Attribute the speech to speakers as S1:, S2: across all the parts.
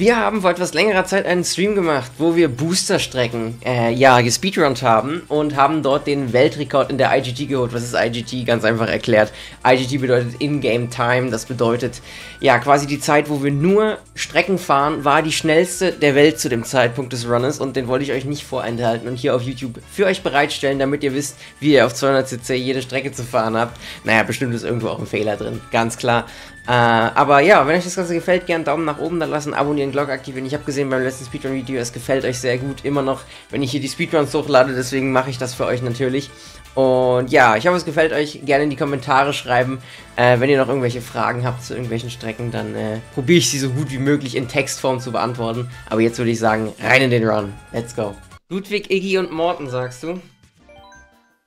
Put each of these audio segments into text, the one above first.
S1: Wir haben vor etwas längerer Zeit einen Stream gemacht, wo wir Boosterstrecken, äh, ja, gespeedrunnt haben und haben dort den Weltrekord in der IGT geholt. Was ist IGT? Ganz einfach erklärt. IGT bedeutet In-Game Time, das bedeutet, ja, quasi die Zeit, wo wir nur Strecken fahren, war die schnellste der Welt zu dem Zeitpunkt des Runners und den wollte ich euch nicht vorenthalten und hier auf YouTube für euch bereitstellen, damit ihr wisst, wie ihr auf 200 cc jede Strecke zu fahren habt. Naja, bestimmt ist irgendwo auch ein Fehler drin, ganz klar. Äh, aber ja, wenn euch das Ganze gefällt, gerne Daumen nach oben da lassen, abonnieren, Glocke aktivieren. Ich habe gesehen beim letzten Speedrun-Video, es gefällt euch sehr gut, immer noch, wenn ich hier die Speedruns hochlade, deswegen mache ich das für euch natürlich. Und ja, ich hoffe, es gefällt euch. Gerne in die Kommentare schreiben. Äh, wenn ihr noch irgendwelche Fragen habt zu irgendwelchen Strecken, dann äh, probiere ich sie so gut wie möglich in Textform zu beantworten. Aber jetzt würde ich sagen, rein in den Run. Let's go. Ludwig, Iggy und Morten, sagst du?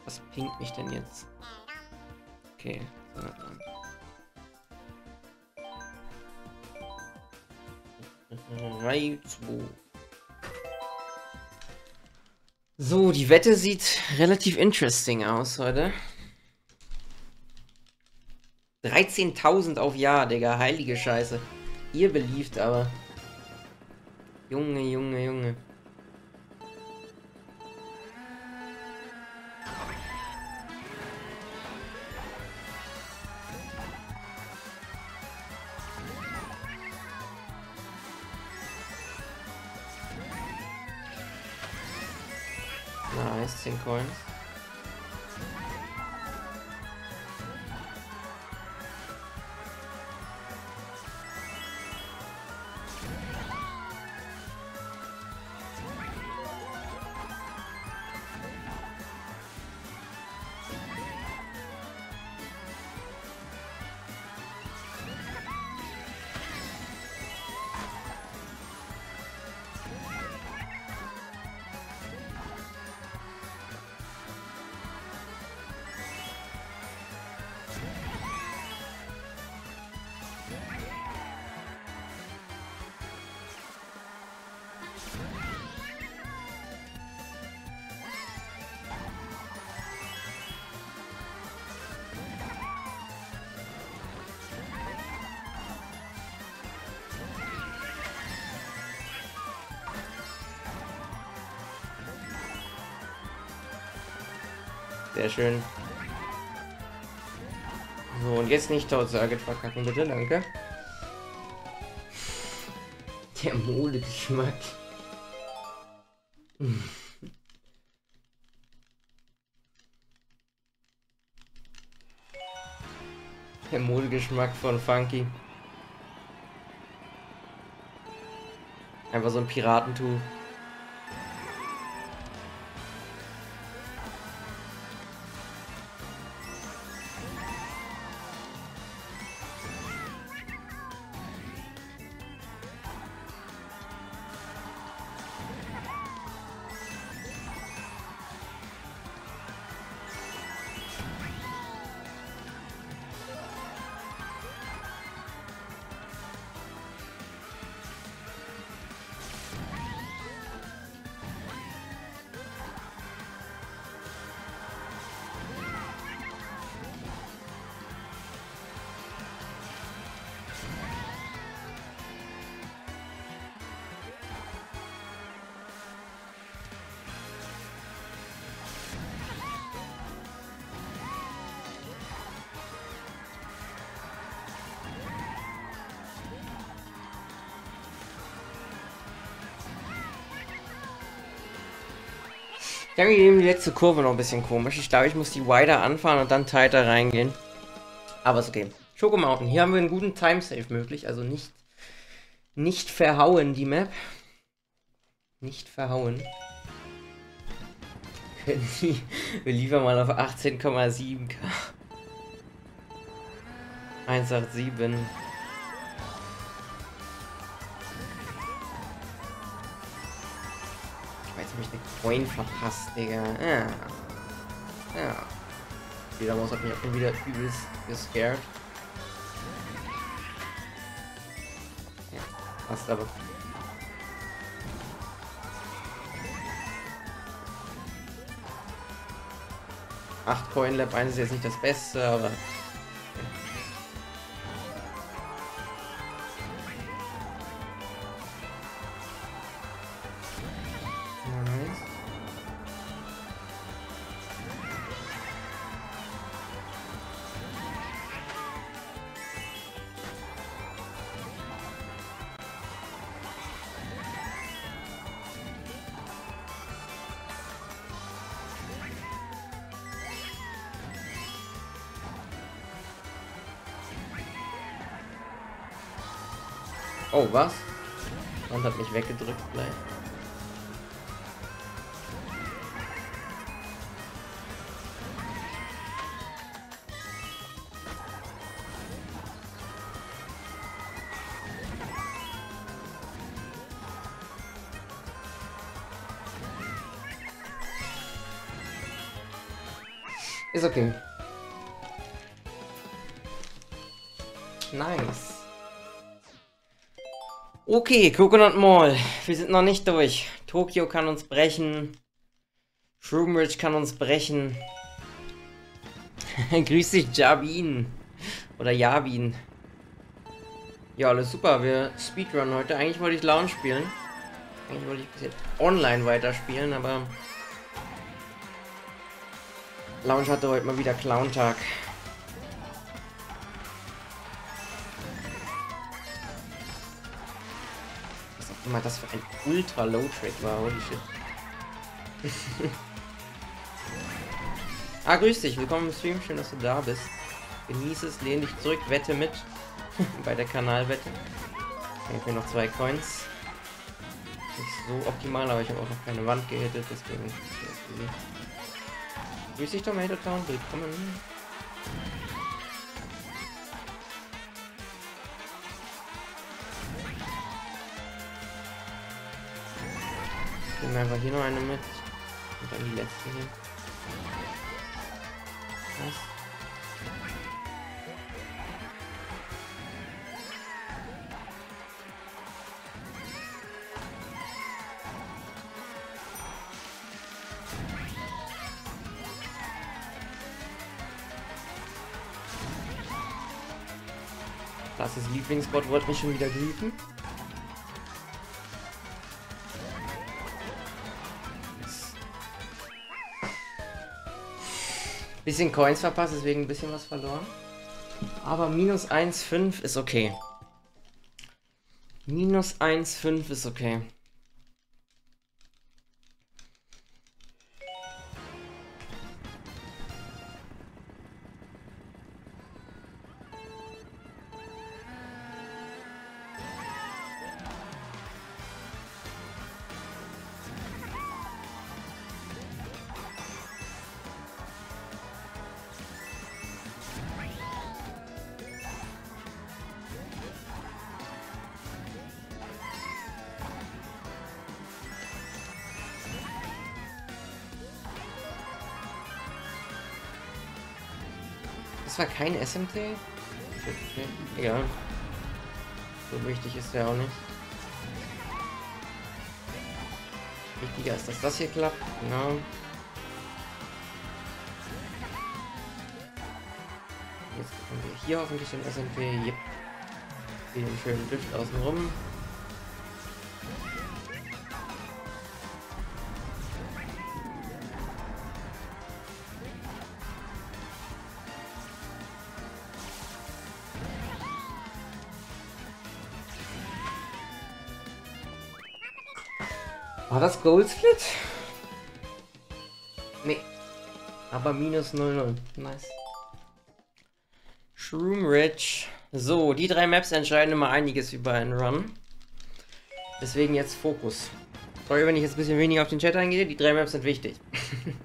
S1: Was pinkt mich denn jetzt? Okay. 2. So, die Wette sieht relativ interesting aus heute. 13.000 auf Ja, Digga. Heilige Scheiße. Ihr beliebt aber. Junge, Junge, Junge. Nice, 10 Coins. Sehr schön. So, und jetzt nicht Circuit verkacken, bitte, danke. Der Modegeschmack. Der Modegeschmack von Funky. Einfach so ein Piratentuch. Irgendwie die letzte Kurve noch ein bisschen komisch. Ich glaube, ich muss die wider anfahren und dann tighter reingehen. Aber ist okay. Schoko Mountain. Hier haben wir einen guten Timesave möglich. Also nicht, nicht verhauen, die Map. Nicht verhauen. wir liefern mal auf 18,7k. 187. Coin verpasst, Digga. Ja. Ja. Dieser Maus hat mich auch schon wieder übelst gescared. Ja, passt aber. Acht Coin Lab 1 ist jetzt nicht das Beste, aber was? Und hat mich weggedrückt gleich. Ist okay. Nice. Okay, Coconut Mall. Wir sind noch nicht durch. Tokio kann uns brechen. Shroom Ridge kann uns brechen. Grüß dich, Jabin. Oder Jabin. Ja, alles super. Wir Speedrun heute. Eigentlich wollte ich Lounge spielen. Eigentlich wollte ich bis jetzt online weiterspielen, aber Lounge hatte heute mal wieder Clown-Tag. Immer das für ein Ultra-Low-Track war, holy shit. ah, grüß dich, willkommen im Stream, schön, dass du da bist. Genieße es, lehn dich zurück, wette mit. Bei der Kanalwette. Habe mir noch zwei Coins. Nicht so optimal, aber ich habe auch noch keine Wand gehittet, deswegen Grüß dich, Tomato Town, willkommen. Nehmen wir einfach hier noch eine mit. Und dann die letzte hier. Was? Das Lieblingsbot wollte mich schon wieder griefen. Bisschen Coins verpasst, deswegen ein bisschen was verloren. Aber minus 1,5 ist okay. Minus 1,5 ist okay. Das war kein SMT? Ja. So wichtig ist der auch nicht. Wichtiger ist, dass das hier klappt. Genau. Jetzt bekommen wir hier hoffentlich den SMP. Yep. Den schönen Düft außenrum. Gold Split? Nee. Aber minus 00. Nice. Shroom Ridge. So, die drei Maps entscheiden immer einiges über einen Run. Deswegen jetzt Fokus. Sorry, wenn ich jetzt ein bisschen weniger auf den Chat eingehe. Die drei Maps sind wichtig.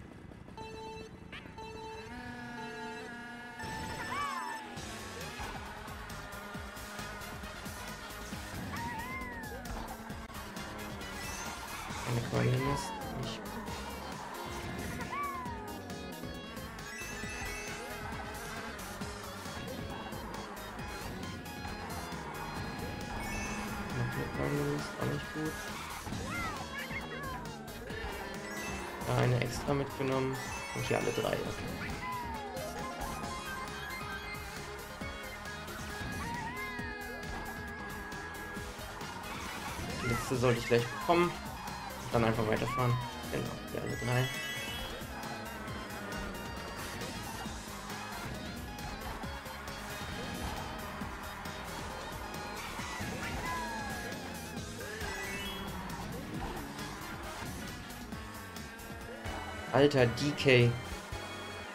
S1: Alter, DK.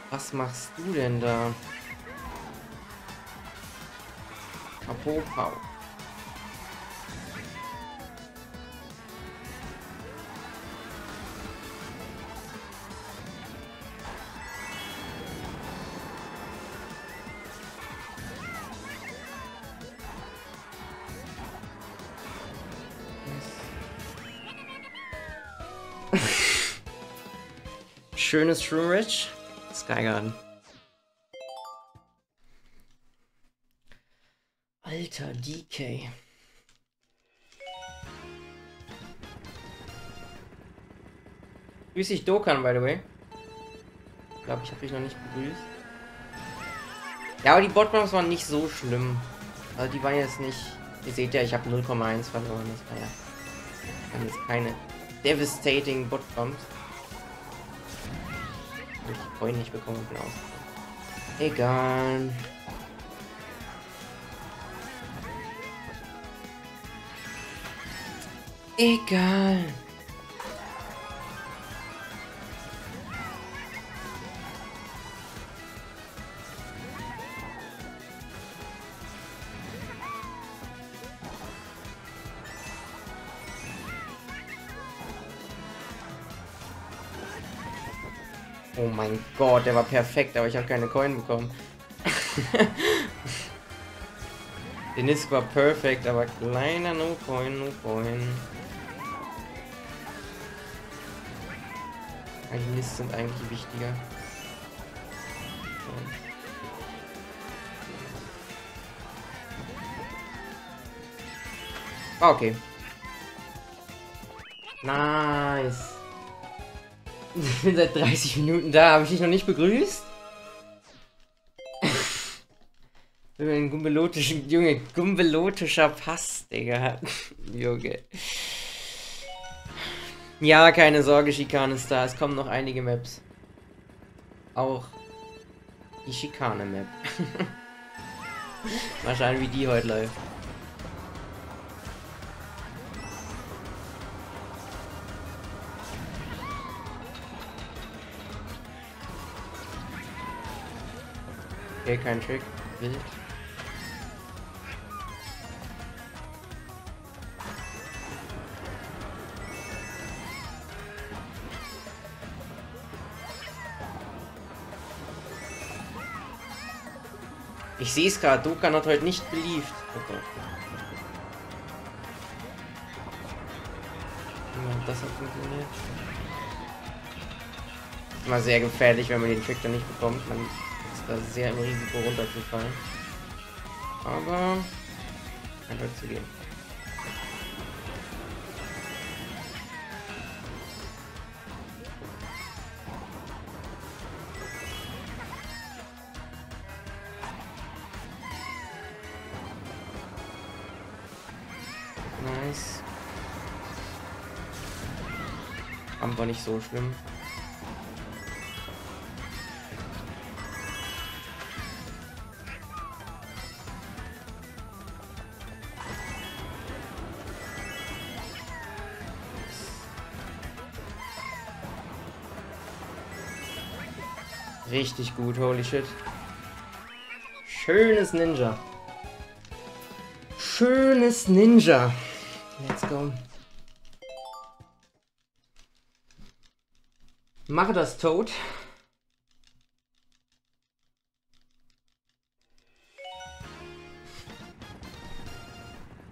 S1: Was machst du denn da? Kapopau. Schönes Shroom Ridge. Skygarden. Alter DK. Grüß dich Dokan, by the way. Ich glaube, ich habe dich noch nicht begrüßt. Ja, aber die Botbombs waren nicht so schlimm. Also die waren jetzt nicht... Ihr seht ja, ich habe 0,1 verloren. Das war ja... Das jetzt keine devastating Botbombs. Ich die Coin nicht bekommen bin aus. Egal. Egal. Mein Gott, der war perfekt, aber ich habe keine Coin bekommen. Der Nisk war perfekt, aber kleiner No Coin, No Coin. Die Nisk sind eigentlich wichtiger. Ah, okay. Nice. Ich bin seit 30 Minuten da. Habe ich dich noch nicht begrüßt? Ein gumbelotischen, Junge, gumbelotischer Pass, Digga. Junge. Ja, keine Sorge, Schikane ist da. Es kommen noch einige Maps. Auch die Schikane-Map. Mal schauen, wie die heute läuft. Okay, kein Trick. Wild. Ich sehe es gerade, Dukan hat heute nicht beliebt. Ja, das hat funktioniert. Immer sehr gefährlich, wenn man den Trick dann nicht bekommt. Man da sehr im Risiko runterzufallen. Aber halt zu gehen. Nice. Aber nicht so schlimm. Richtig gut, holy shit. Schönes Ninja. Schönes Ninja. Let's go. Mache das tot.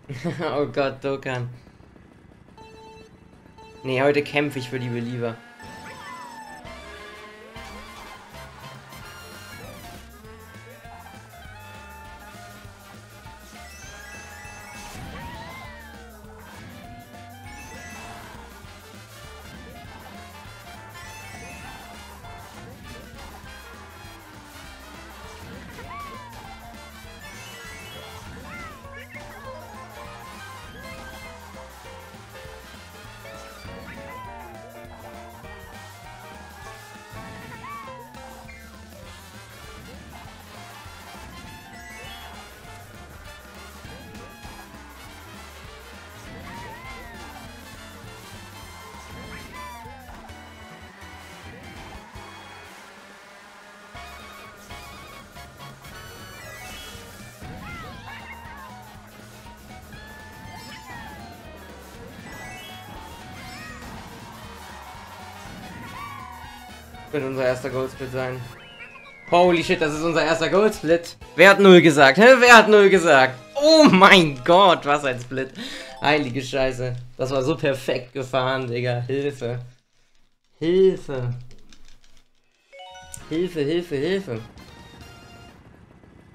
S1: oh Gott, Dokan. Nee, heute kämpfe ich für die Belieber. Wird unser erster Goldsplit sein. Holy shit, das ist unser erster Goldsplit. Wer hat null gesagt? Hä? Wer hat null gesagt? Oh mein Gott, was ein Split. Heilige Scheiße. Das war so perfekt gefahren, Digga. Hilfe. Hilfe. Hilfe, Hilfe, Hilfe.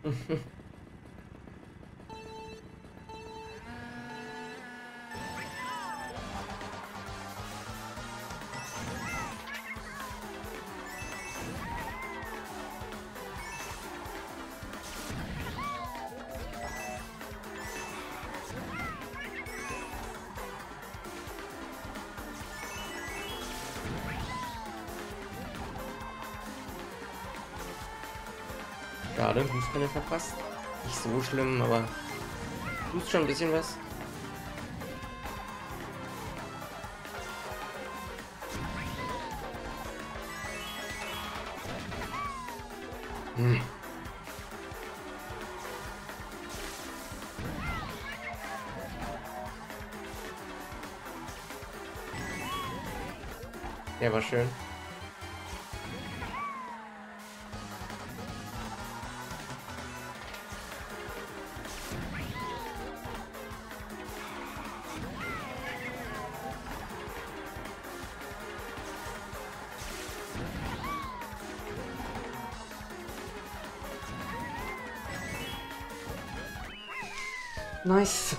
S1: verpasst. Nicht so schlimm, aber tust schon ein bisschen was. Hm. Der war schön.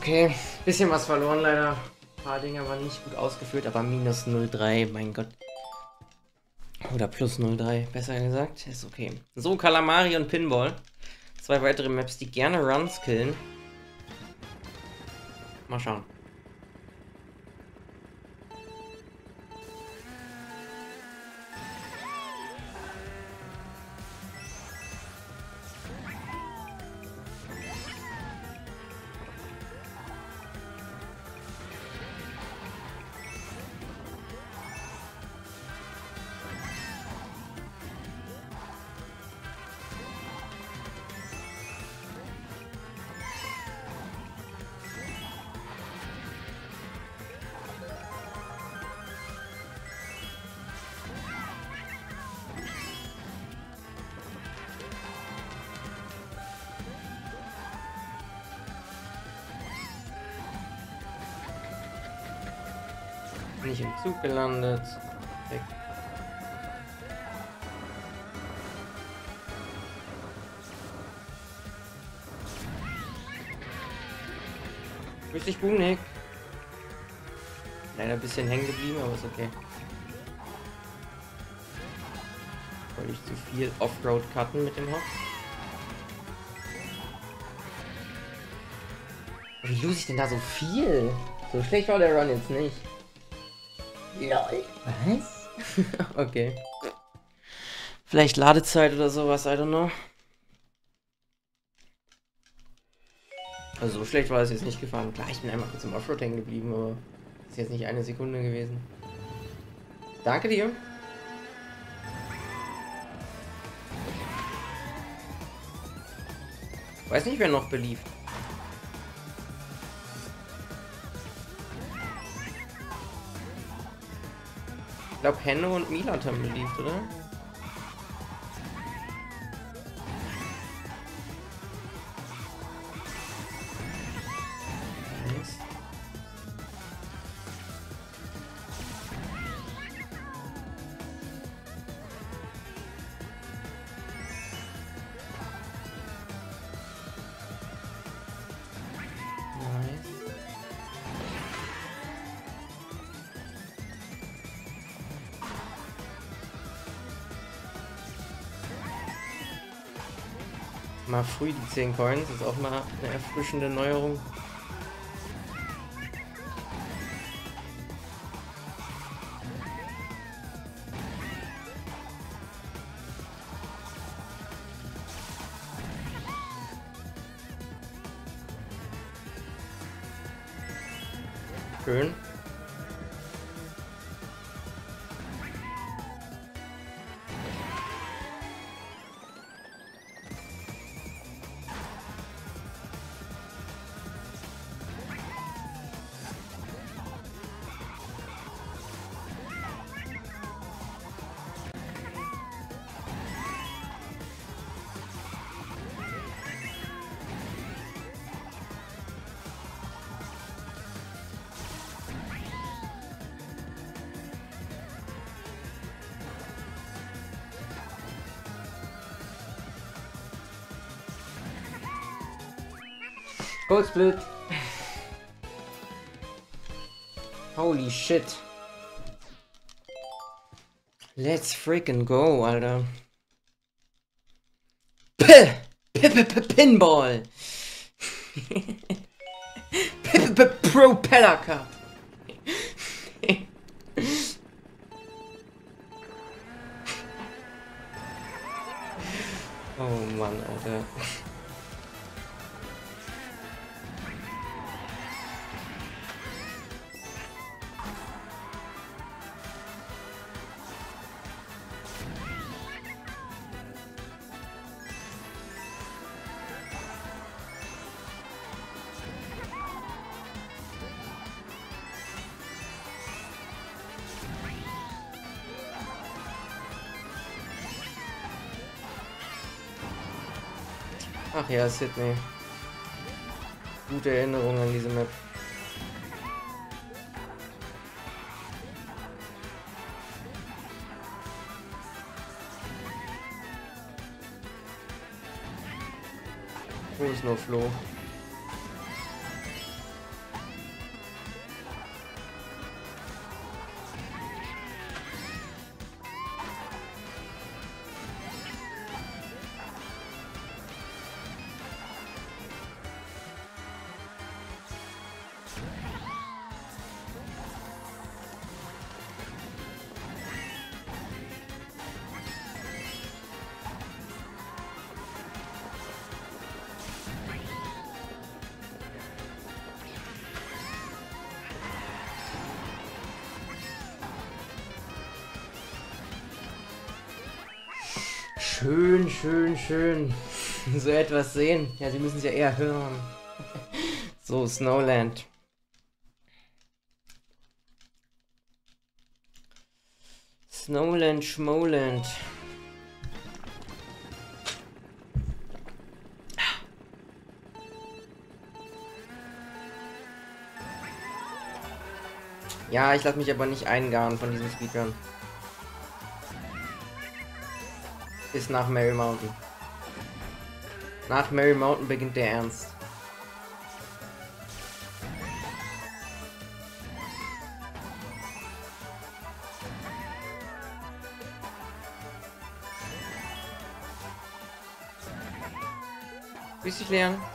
S1: Okay. Bisschen was verloren leider. Ein paar Dinge waren nicht gut ausgeführt, aber minus 0,3, mein Gott. Oder plus 0,3, besser gesagt. Ist okay. So, Kalamari und Pinball. Zwei weitere Maps, die gerne Runs killen. Mal schauen. Zug gelandet. Weg. Grüß dich, Boomnick. Leider ein bisschen hängen geblieben, aber ist okay. Wollte ich zu viel Offroad cutten mit dem Hop? Wie lose ich denn da so viel? So schlecht war der Run jetzt nicht.
S2: LOL. Was?
S1: okay. Vielleicht Ladezeit oder sowas, I don't know. Also so schlecht war es jetzt nicht gefahren. Klar, ich bin einmal kurz im Offroad hängen geblieben, aber ist jetzt nicht eine Sekunde gewesen. Danke dir. Weiß nicht, wer noch beliebt. Ich glaube, Henno und Milat haben beliebt, oder? Mal früh die 10 Coins, ist auch mal eine erfrischende Neuerung. Split. Holy shit. Let's freaking go, Alter. P P P Pinball. P P Propeller Cup. Ach ja, Sydney. Gute Erinnerung an diese Map. Wo ist nur Flo? Schön. So etwas sehen. Ja, Sie müssen es ja eher hören. So, Snowland. Snowland, Schmoland. Ja, ich lasse mich aber nicht eingaren von diesem Speedrun. Ist nach Mary Mountain. Nach Mary Mountain beginnt der Ernst. Grüß dich.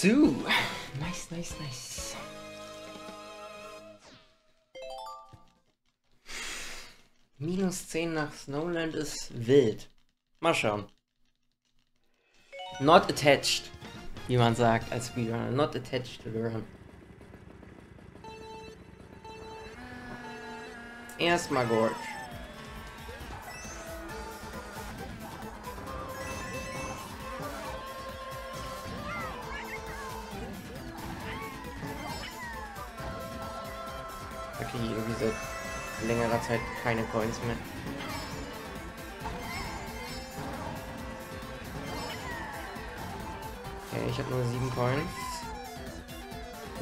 S1: Sue. Nice, nice, nice. Minus 10 nach Snowland ist wild. Mal schauen. Not attached, wie man sagt als Speedrunner. Not attached to the run. Erstmal Gorge. Zeit keine Coins mehr. Okay, ich habe nur sieben Coins.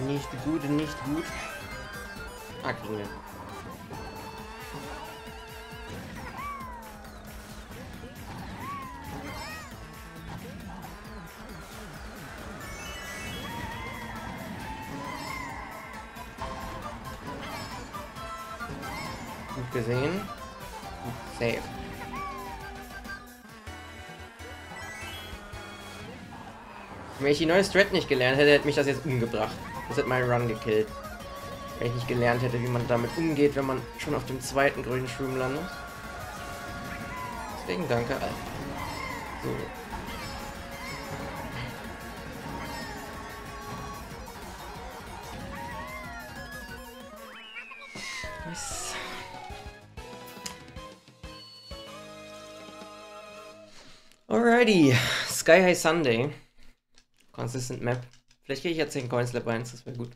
S1: Nicht gut, nicht gut. Ah, kriegen wir. Wenn ich die neue Strat nicht gelernt hätte, hätte mich das jetzt umgebracht. Das hätte meinen Run gekillt. Wenn ich nicht gelernt hätte, wie man damit umgeht, wenn man schon auf dem zweiten grünen Schwimm landet. Deswegen danke, Alter. So. Alrighty. Sky High Sunday. Consistent Map. Vielleicht kriege ich jetzt den Coinslap 1, das wäre gut.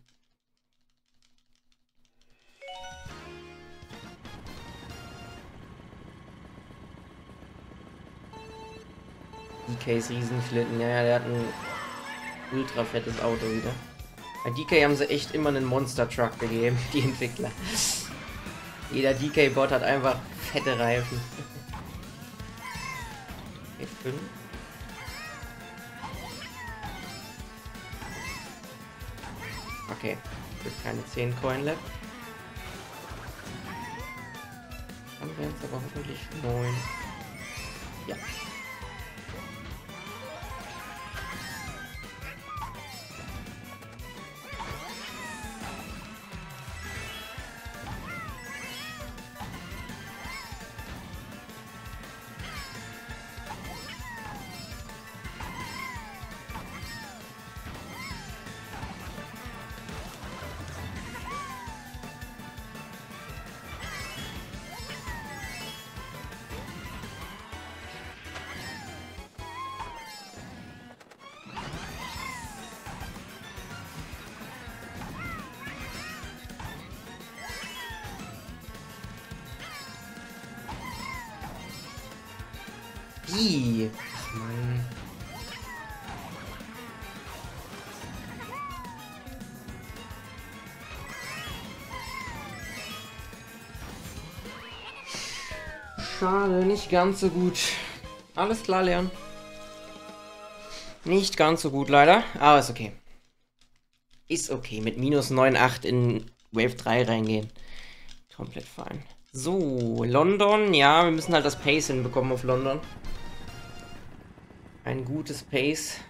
S1: DKs Riesenschlitten, ja, ja, der hat ein ultra fettes Auto wieder. Bei DK haben sie echt immer einen Monster Truck gegeben, die Entwickler. Jeder DK-Bot hat einfach fette Reifen. F5. Keine 10 Coin left. Dann wären es aber hoffentlich 9. Ja. Ih, ach Mann. Schade, nicht ganz so gut. Alles klar, Leon. Nicht ganz so gut, leider. Aber ist okay. Ist okay. Mit minus 9,8 in Wave 3 reingehen. Komplett fein. So, London. Ja, wir müssen halt das Pace hinbekommen auf London. Ein gutes Pace.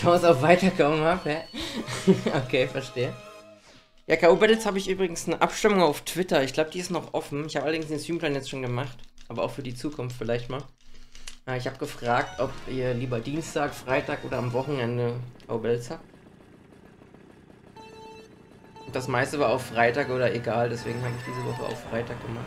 S1: Chance auf Weiterkommen habe, okay, verstehe. Ja, K.O. Battles habe ich übrigens eine Abstimmung auf Twitter. Ich glaube, die ist noch offen. Ich habe allerdings den Streamplan jetzt schon gemacht. Aber auch für die Zukunft vielleicht mal. Äh, Ich habe gefragt, ob ihr lieber Dienstag, Freitag oder am Wochenende K.O. Battles habt. Das meiste war auf Freitag oder egal, deswegen habe ich diese Woche auf Freitag gemacht.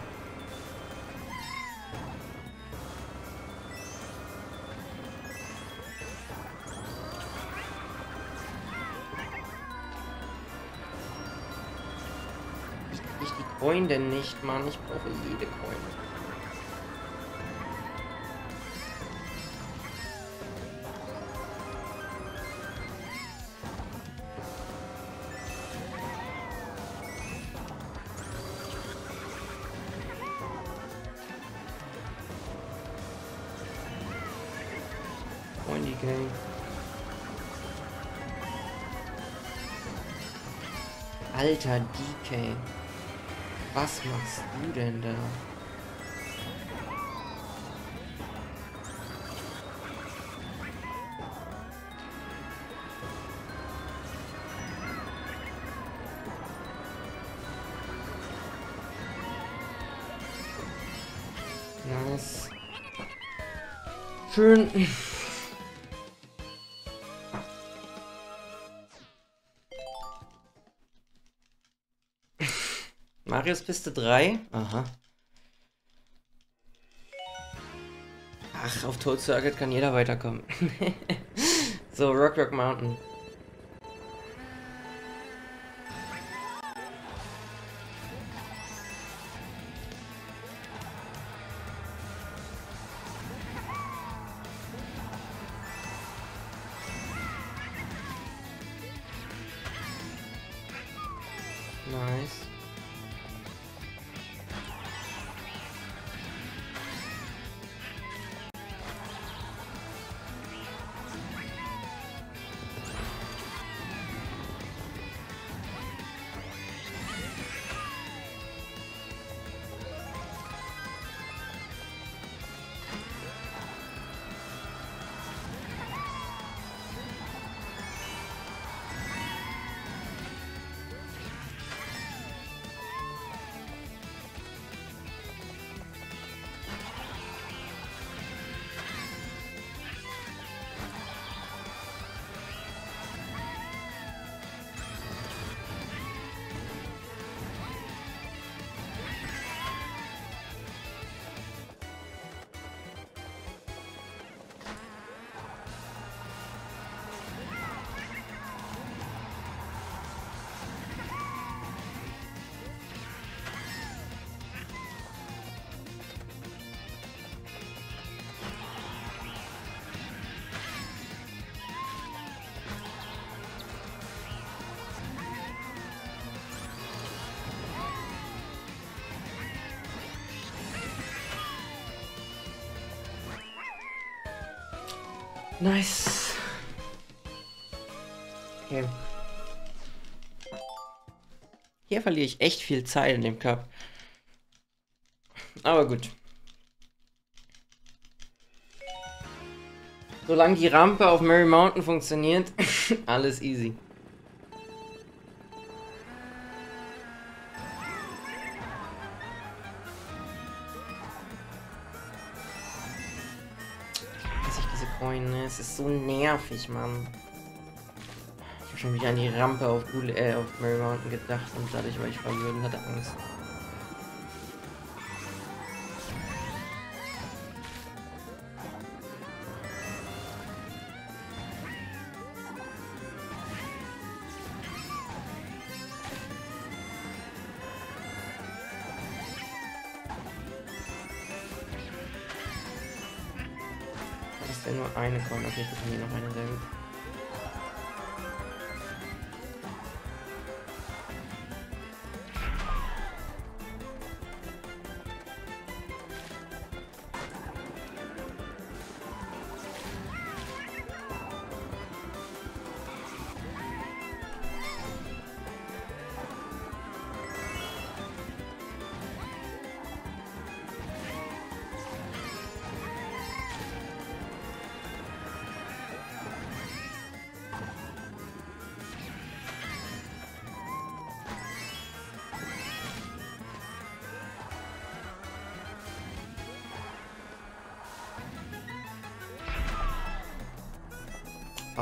S1: Coin denn nicht, Mann. Ich brauche jede Coin. Alter DK. Was machst du denn da? Nice. Schön. Marius Piste 3? Aha. Ach, auf Toad Circuit kann jeder weiterkommen. so, Rock Rock Mountain. Nice. Okay. Hier verliere ich echt viel Zeit in dem Cup. Aber gut. Solange die Rampe auf Mary Mountain funktioniert, alles easy. Nervig, Mann. Ich habe schon wieder an die Rampe auf, Gule, äh, auf Mary Mountain gedacht und dadurch war ich verwirrt und hatte Angst.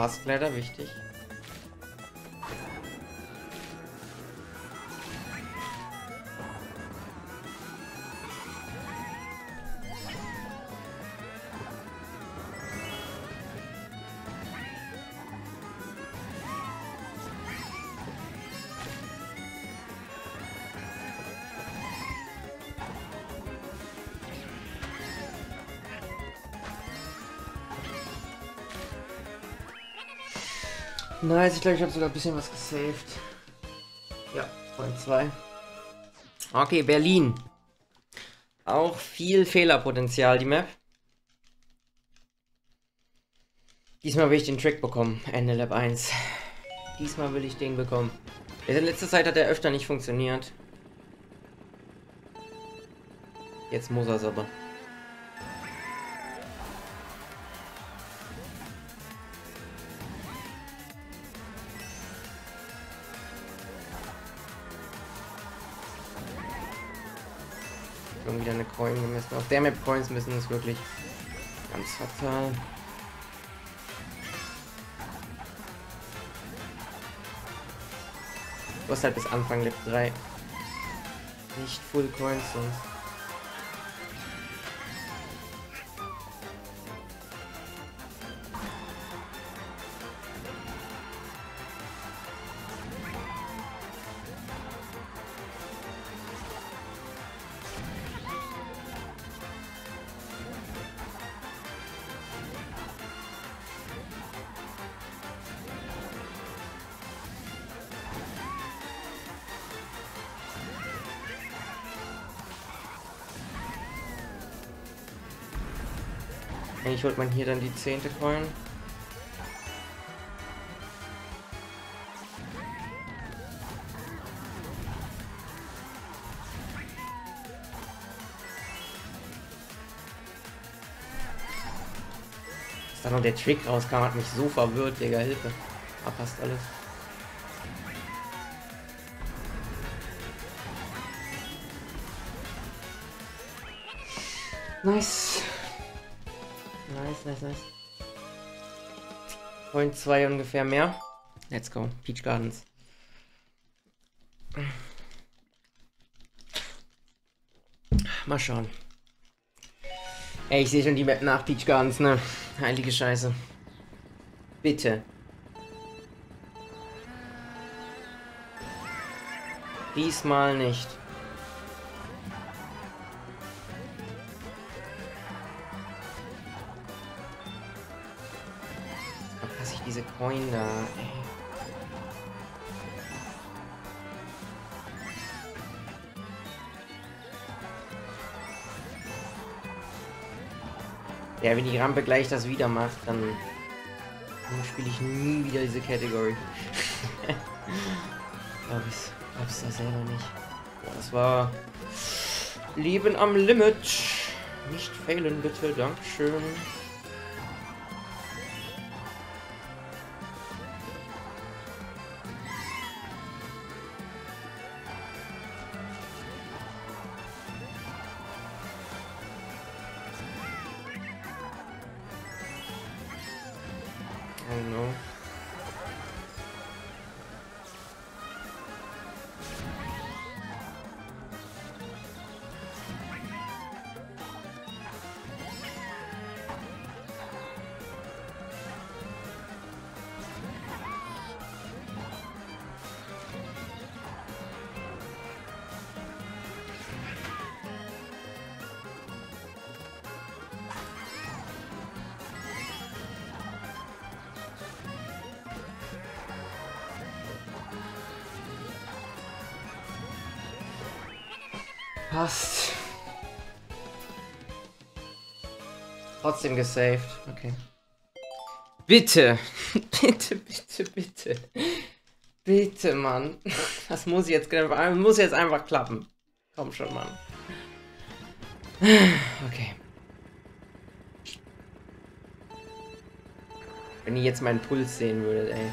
S1: Fastglider, wichtig. Nice, ich glaube, ich habe sogar ein bisschen was gesaved. Ja, Point 2. Okay, Berlin. Auch viel Fehlerpotenzial, die Map. Diesmal will ich den Trick bekommen, Ende Lab 1. Diesmal will ich den bekommen. In letzter Zeit hat er öfter nicht funktioniert. Jetzt muss er es aber. Auf der Map Coins müssen ist wirklich ganz fatal. Du hast halt bis Anfang Level 3 nicht Full Coins sonst. Eigentlich holt man hier dann die zehnte Coin. Dass da noch der Trick rauskam, hat mich so verwirrt, Digga, Hilfe. Aber passt alles. Nice. Nice, nice. Point 2 ungefähr mehr. Let's go. Peach Gardens. Mal schauen. Ey, ich sehe schon die Map nach Peach Gardens, ne? Heilige Scheiße. Bitte. Diesmal nicht. Ja, wenn die Rampe gleich das wieder macht, dann, dann spiele ich nie wieder diese Category. Glaube ich, glaub's da selber nicht. Das war Leben am Limit. Nicht failen bitte, Dankeschön. Passt. Trotzdem gesaved. Okay. Bitte. bitte, bitte, bitte. Bitte, Mann. Das muss jetzt, muss jetzt einfach klappen. Komm schon, Mann. Okay. Wenn ihr jetzt meinen Puls sehen würdet, ey.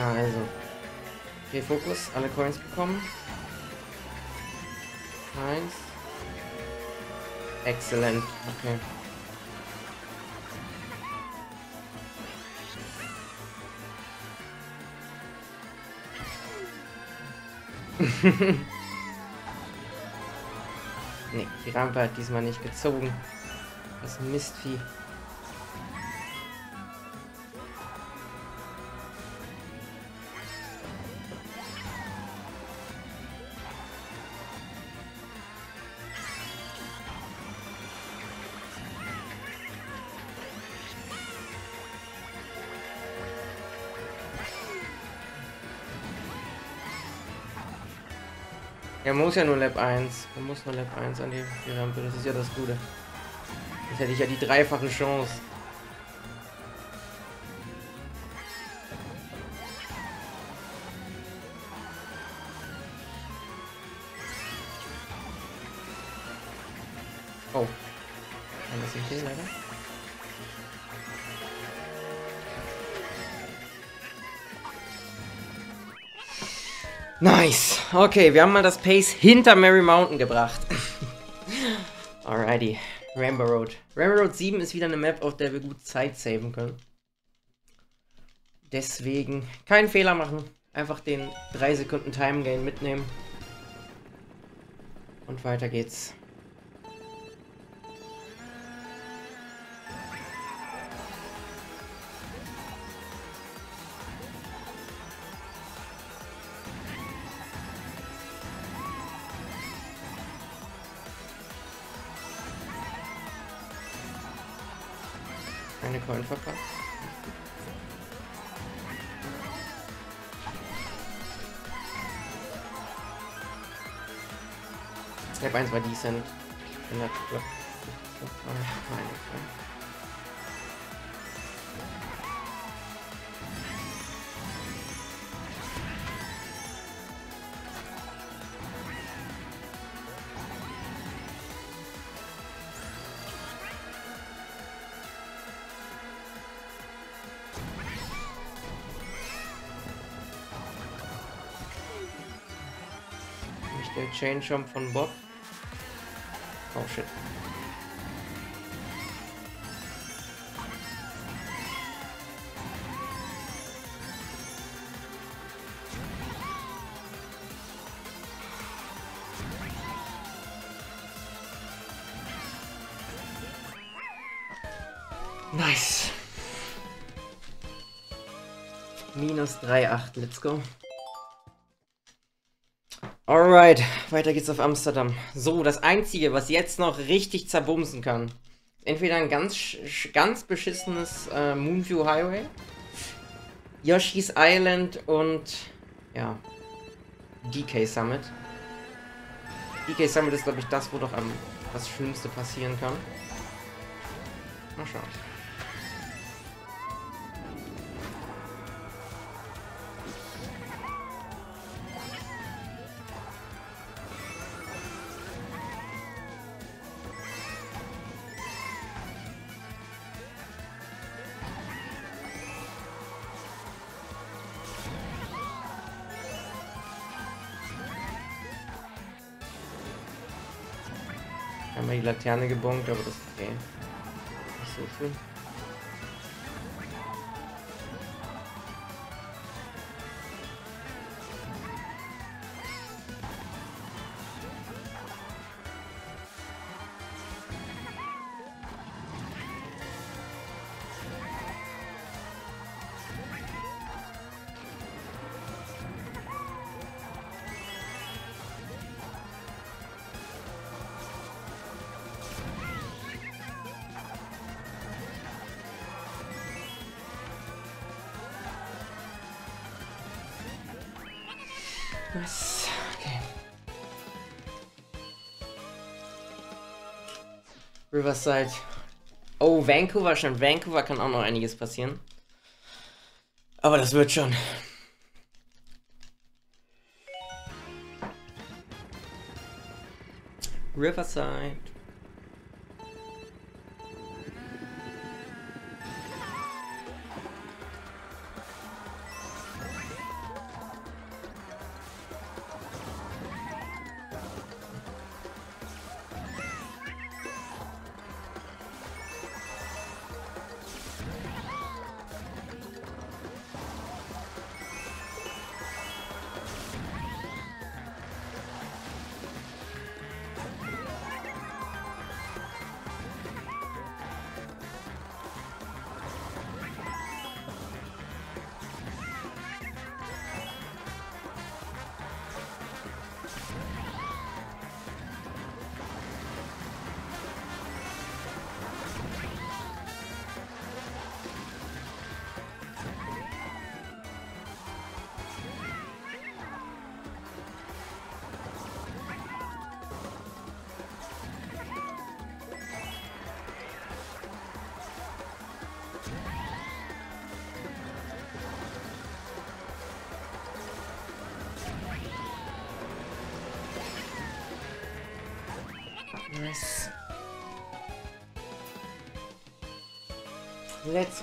S1: Na also. Fokus, alle Coins bekommen. Eins. Exzellent, okay. nee, die Rampe hat diesmal nicht gezogen. Das Mistvieh. Muss ja nur Lab 1. Er muss nur Lab 1 an die, die Rampe. Das ist ja das Gute. Jetzt hätte ich ja die dreifache Chance. Nice. Okay, wir haben mal das Pace hinter Mary Mountain gebracht. Alrighty. Rainbow Road. Rainbow Road 7 ist wieder eine Map, auf der wir gut Zeit saven können. Deswegen keinen Fehler machen. Einfach den 3 Sekunden Time Gain mitnehmen. Und weiter geht's. Coin verpasst. Step 1 war decent. In der. Meine Coin. Chain Jump von Bob. Oh shit. Nice. Minus 3,8, let's go. Alright, weiter geht's auf Amsterdam. So, das Einzige, was jetzt noch richtig zerbumsen kann. Entweder ein ganz, ganz beschissenes äh, Moonview Highway, Yoshi's Island und ja, DK Summit. DK Summit ist, glaube ich, das, wo doch am das Schlimmste passieren kann. Mal schauen. Laterne gebonkt, aber das ist okay. Nicht so schlimm. Was? Okay. Riverside. Oh, Vancouver schon. Vancouver kann auch noch einiges passieren. Aber das wird schon. Riverside.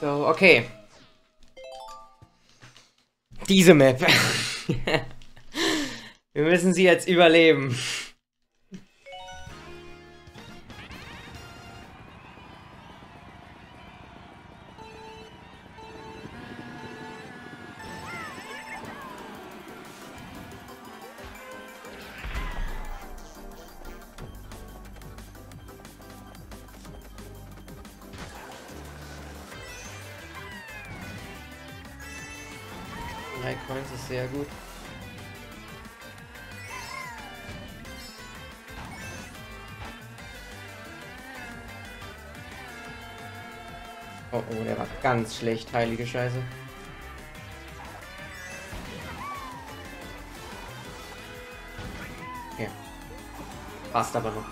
S1: Let's. Okay. Diese Map. Wir müssen sie jetzt überleben. Oh, oh, der war ganz schlecht, heilige Scheiße. Ja. Passt aber noch.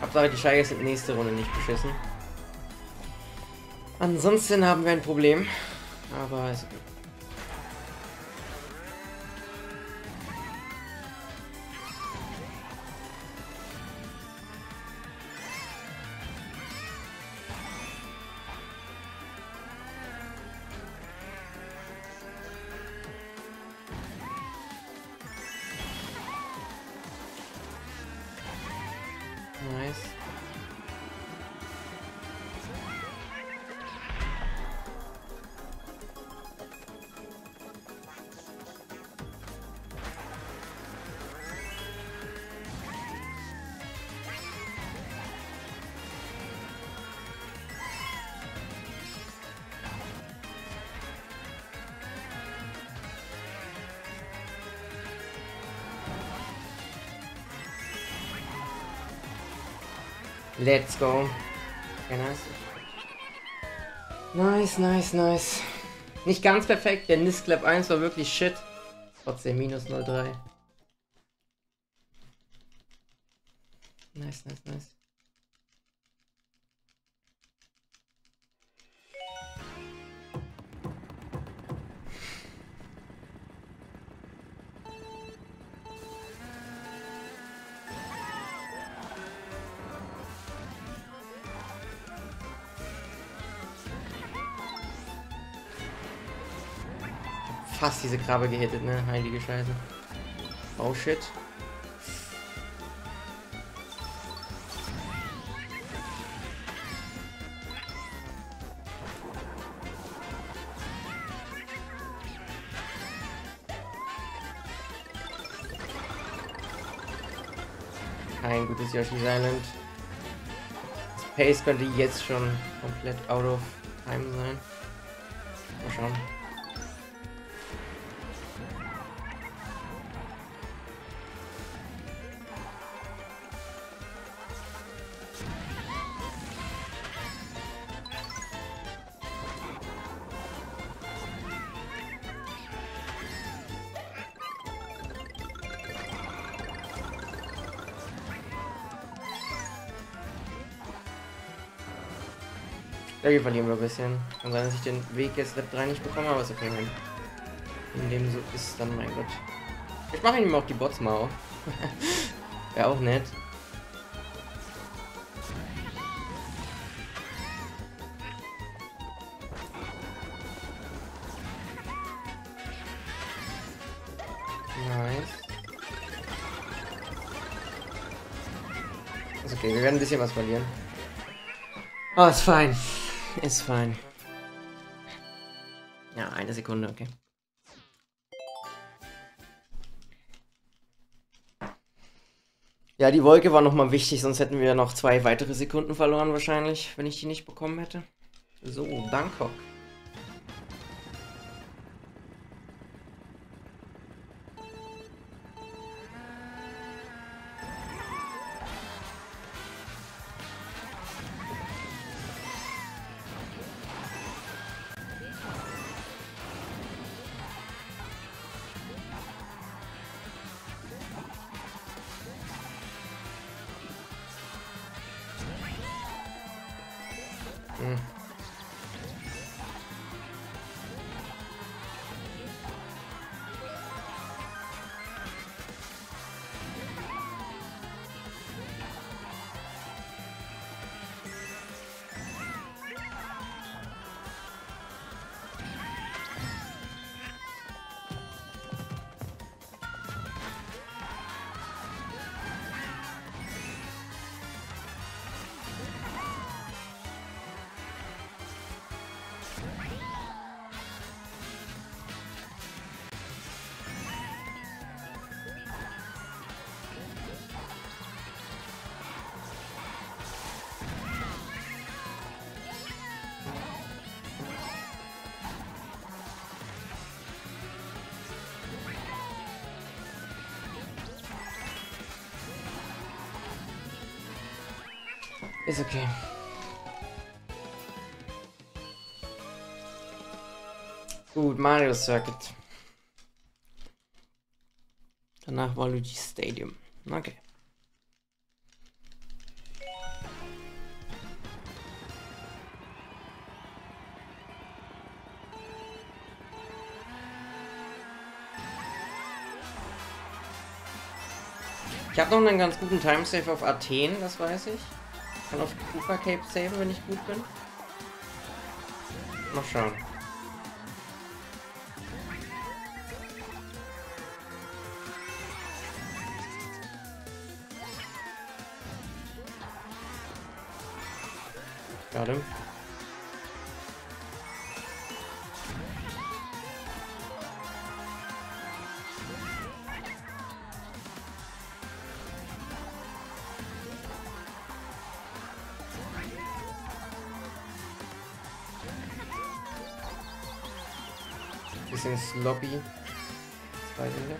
S1: Hauptsache die Scheiße sind nächste Runde nicht beschissen. Ansonsten haben wir ein Problem. Aber ist okay. Let's go. Okay, nice. Nice, nice, nice. Nicht ganz perfekt, der Nisclap 1 war wirklich shit. Trotzdem minus 03. Fast diese Krabbe gehittet, ne? Heilige Scheiße. Oh shit. Kein gutes Yoshi's Island. Das Pace könnte jetzt schon komplett out of time sein. Ja, hier verlieren wir ein bisschen. Kann sein, dass ich den Weg jetzt Lab 3 nicht bekomme, aber ist okay. In dem so ist, dann mein Gott. Ich mache ihm auch die Bots mal auf. Wäre auch nett. Nice. Ist okay, wir werden ein bisschen was verlieren. Oh, ist fein. Ist fein. Ja, eine Sekunde, okay. Ja, die Wolke war nochmal wichtig, sonst hätten wir noch zwei weitere Sekunden verloren wahrscheinlich, wenn ich die nicht bekommen hätte. So, Bangkok. Ist okay. Gut, Mario Circuit. Danach Waluigi Stadium. Okay. Ich habe noch einen ganz guten Timesave auf Athen, das weiß ich. Kann auf Kufa Cape saven, wenn ich gut bin. Mal schauen. Got him. Bisschen sloppy. Zwei Dinge.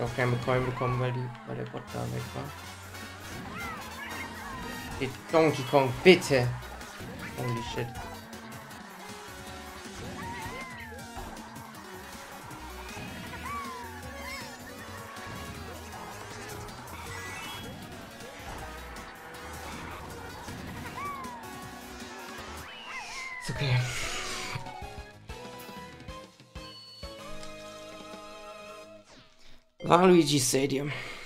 S1: Auch keinen Coin bekommen, weil, die, weil der Bot da weg war. Geht Donkey Kong, bitte! Holy shit. Waluigi Stadium. Den Coin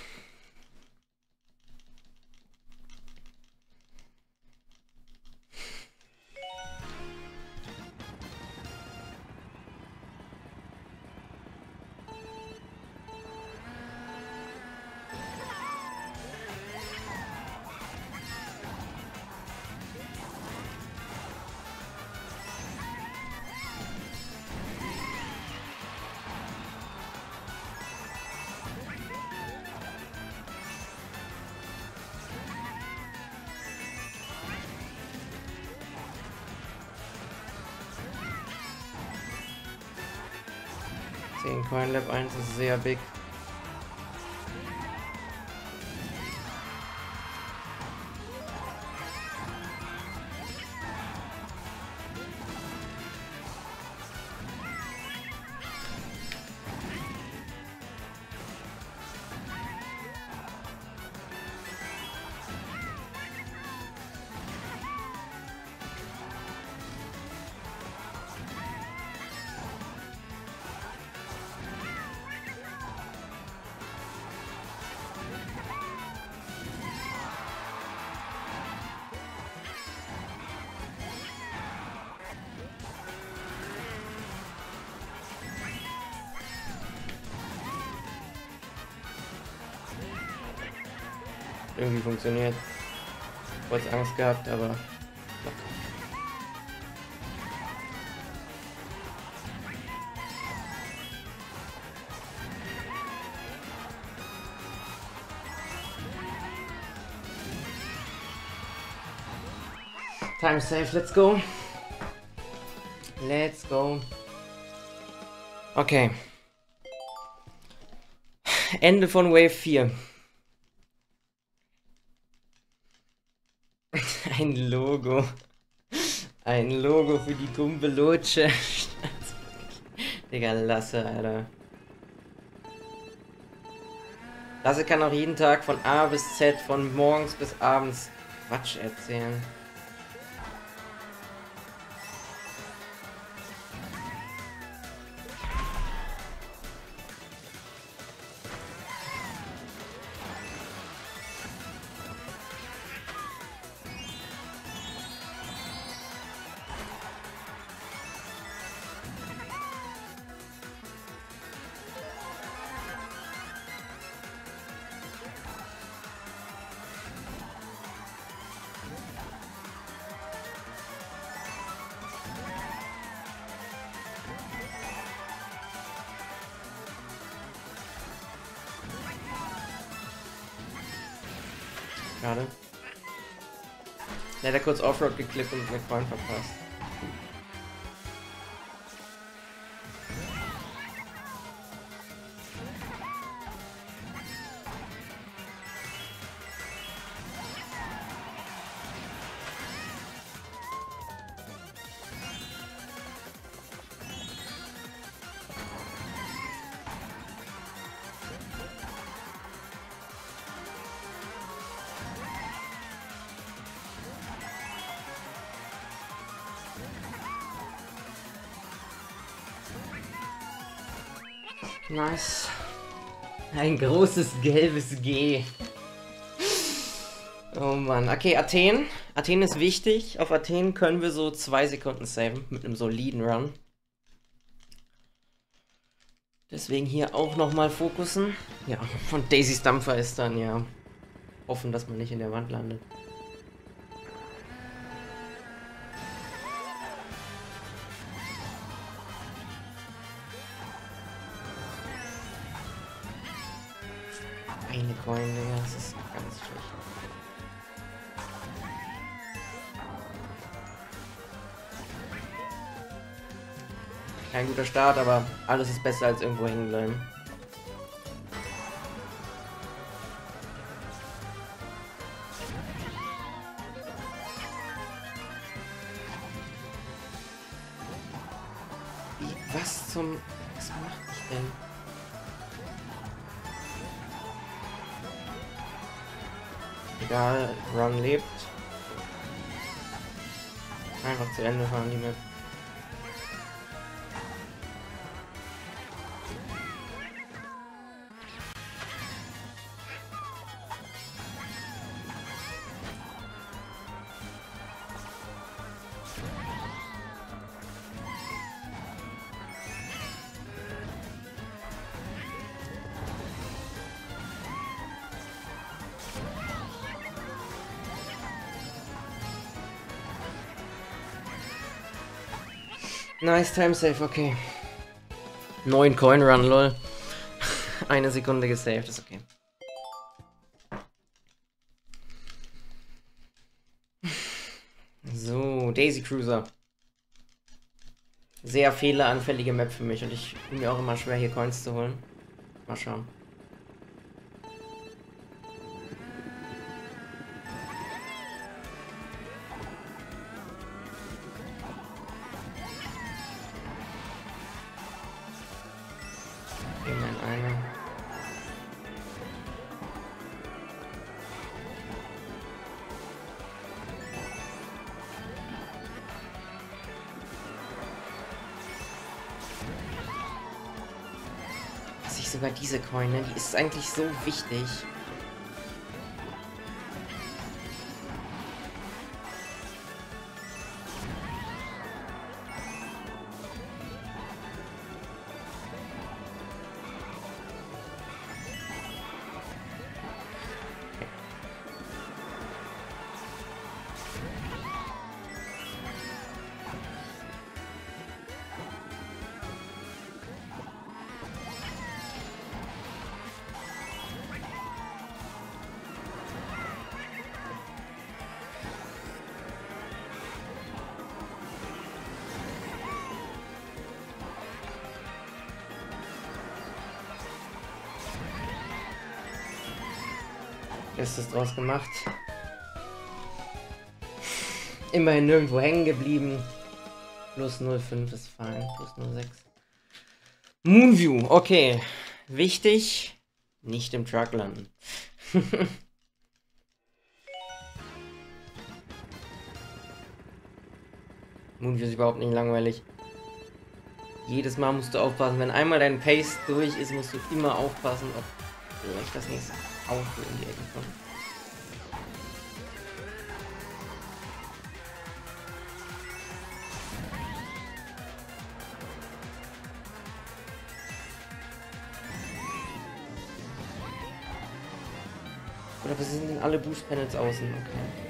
S1: Lab 1 ist sehr big. Irgendwie funktioniert. Kurz Angst gehabt, aber. Time safe, let's go. Let's go. Okay. Ende von Wave 4. Ein Logo. Ein Logo für die Gumbelutsche. Digga, Lasse, Alter. Lasse kann auch jeden Tag von A bis Z, von morgens bis abends Quatsch erzählen. Kurz Offroad geklickt und Coin verpasst. Ein großes gelbes G. Oh Mann. Okay, Athen. Athen ist wichtig. Auf Athen können wir so zwei Sekunden saven mit einem soliden Run. Deswegen hier auch nochmal fokussen. Ja, und Daisys Dampfer ist dann ja hoffen, dass man nicht in der Wand landet. Eine Coin, Digga, das ist ganz schlecht. Kein guter Start, aber alles ist besser als irgendwo hängen bleiben. Nice time save, okay. 9 Coin Run, lol. Eine Sekunde gesaved, ist okay. So, Daisy Cruiser. Sehr fehleranfällige Map für mich und ich bin mir auch immer schwer, hier Coins zu holen. Mal schauen. Diese Coin, ne? Die ist eigentlich so wichtig. Bestes draus gemacht. Immerhin nirgendwo hängen geblieben. Plus 05 ist fein. Plus 06. Moonview, okay. Wichtig, nicht im Truck landen. Moonview ist überhaupt nicht langweilig. Jedes Mal musst du aufpassen. Wenn einmal dein Pace durch ist, musst du immer aufpassen, ob vielleicht das nächste Auto in die Ecke kommt. Oder was sind denn alle Boost Panels außen? Okay.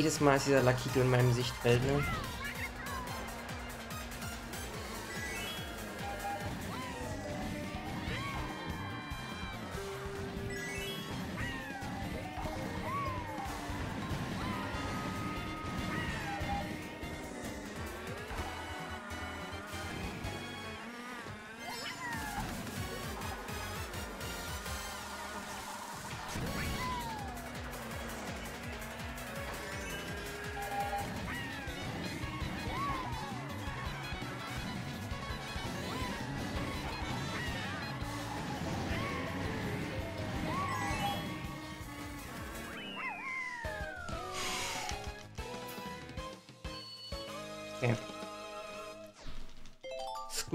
S1: Jedes Mal ist dieser Lakito in meinem Sichtfeld, ne?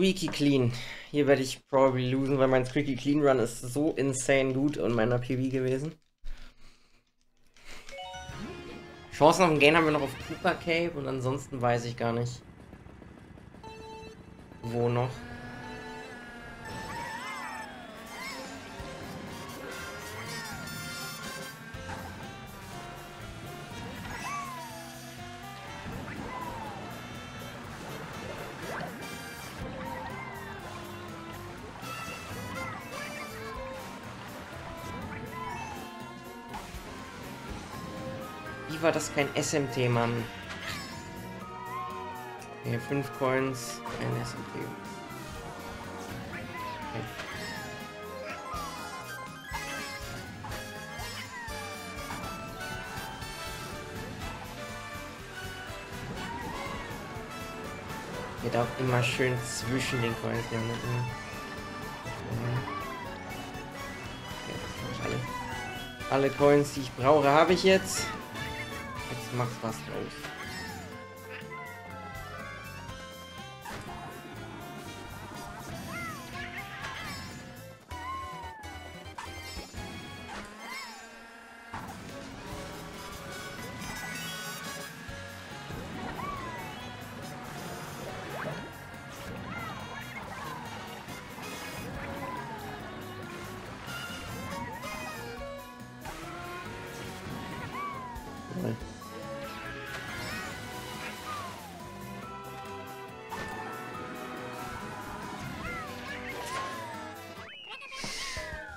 S1: Squeaky Clean. Hier werde ich probably losen, weil mein Squeaky Clean Run ist so insane gut in meiner PV gewesen. Chancen auf den Gain haben wir noch auf Cooper Cape und ansonsten weiß ich gar nicht. Wo noch? War das kein SMT, Mann? Okay, 5 Coins, ein SMT. Okay. Geht auch immer schön zwischen den Coins gelandet. ne? Okay, alle. Alle Coins, die ich brauche, habe ich jetzt. Macht was draus.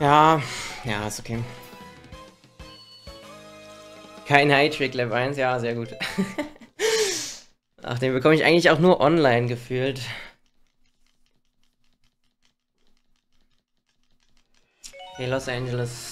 S1: Ja, ja, ist okay. Kein High-Trick Level 1, ja, sehr gut. Ach, den bekomme ich eigentlich auch nur online gefühlt. Okay, Los Angeles.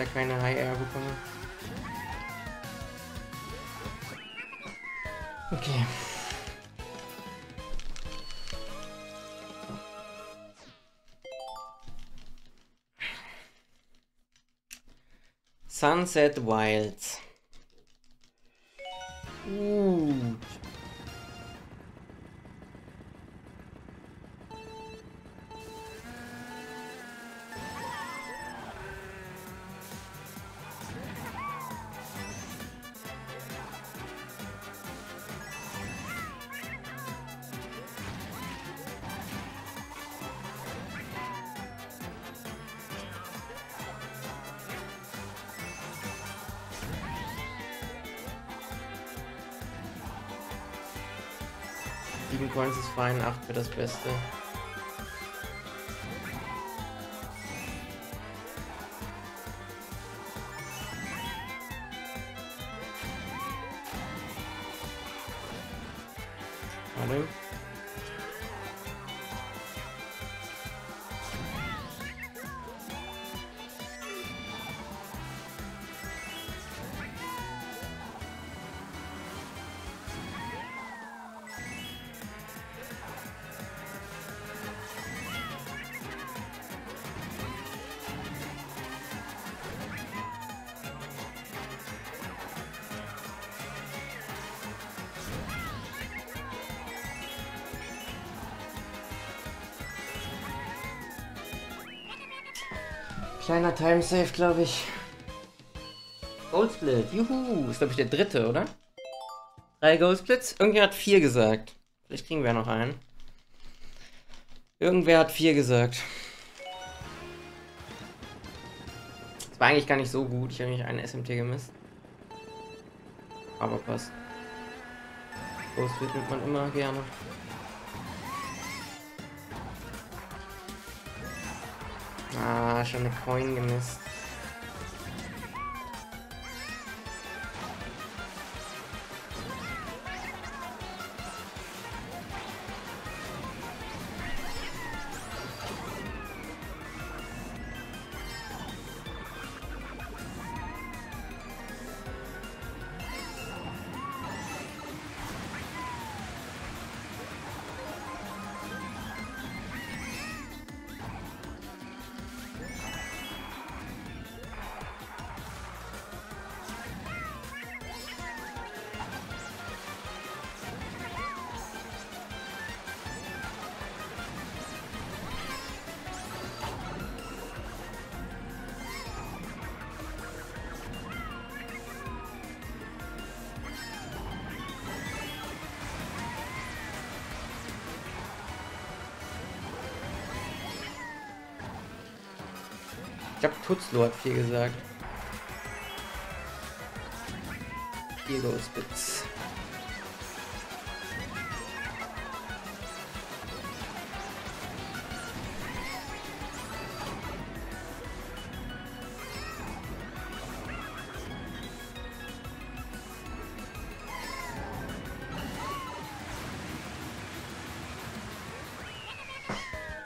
S1: Da keine High Air bekomme. Okay. Sunset Wilds. Für das Beste. Kleiner Timesave, glaube ich. Goldsplit, juhu. Ist, glaube ich, der dritte, oder? Drei Goldsplits? Irgendwer hat vier gesagt. Vielleicht kriegen wir noch einen. Irgendwer hat vier gesagt. Das war eigentlich gar nicht so gut. Ich habe nicht einen SMT gemisst. Aber passt. Ghostsplit nimmt man immer gerne. Ah, schon eine Coin gemisst. Ich glaube, Tutzlo hat viel gesagt. Hier goes Bits.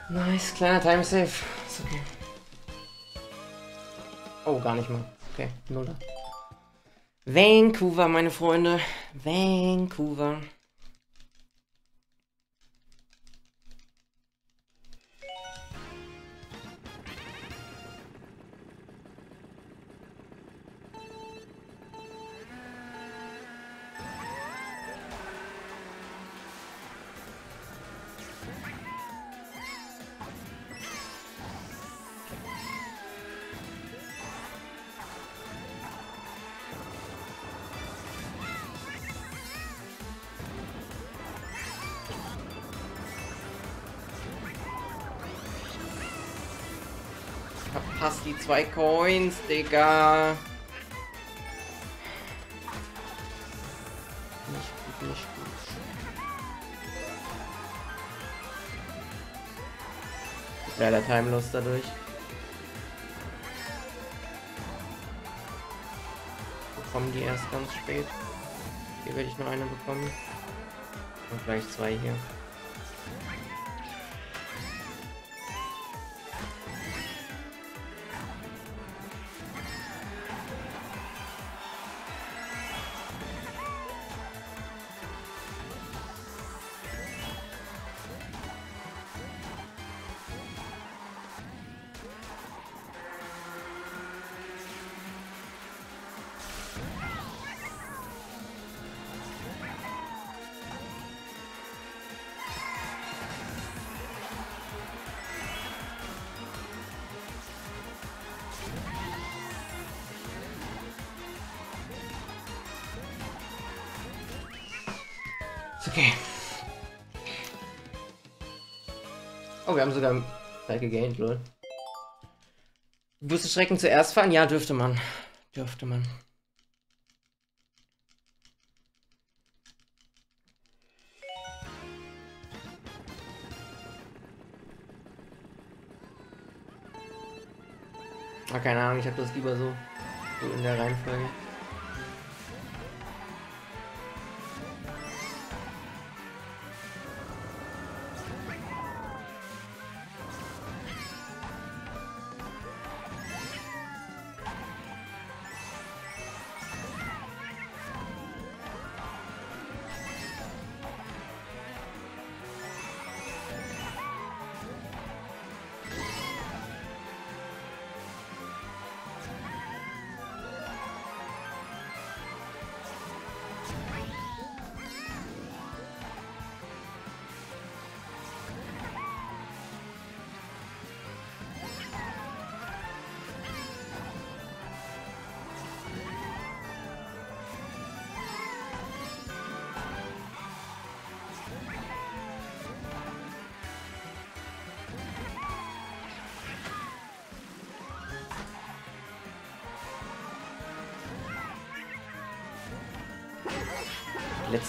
S1: Nice, kleiner Time Save. Gar nicht mal. Okay, null. Vancouver, meine Freunde. Vancouver. Zwei Coins, Digga. Nicht gut, nicht gut. Leider timelos dadurch. Bekommen die erst ganz spät. Hier werde ich nur eine bekommen. Und gleich zwei hier. Okay. Oh, wir haben sogar Zeit gegaint, lol. Busse Schrecken zuerst fahren? Ja, dürfte man. Dürfte man. Ah, keine Ahnung, ich habe das lieber so, so in der Reihenfolge.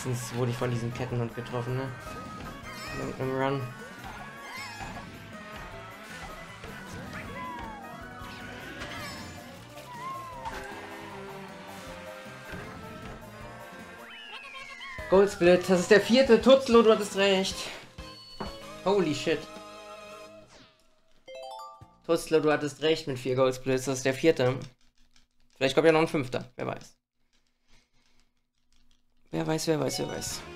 S1: Letztens wurde ich von diesem Kettenhund getroffen, ne? Mit Run. Goldsplit, das ist der vierte. Tutzlo, du hattest recht. Holy shit. Tutzlo, du hattest recht mit vier Goldsplits, das ist der vierte. Vielleicht kommt ja noch ein fünfter, wer weiß. Weiß, wer weiß, wer weiß.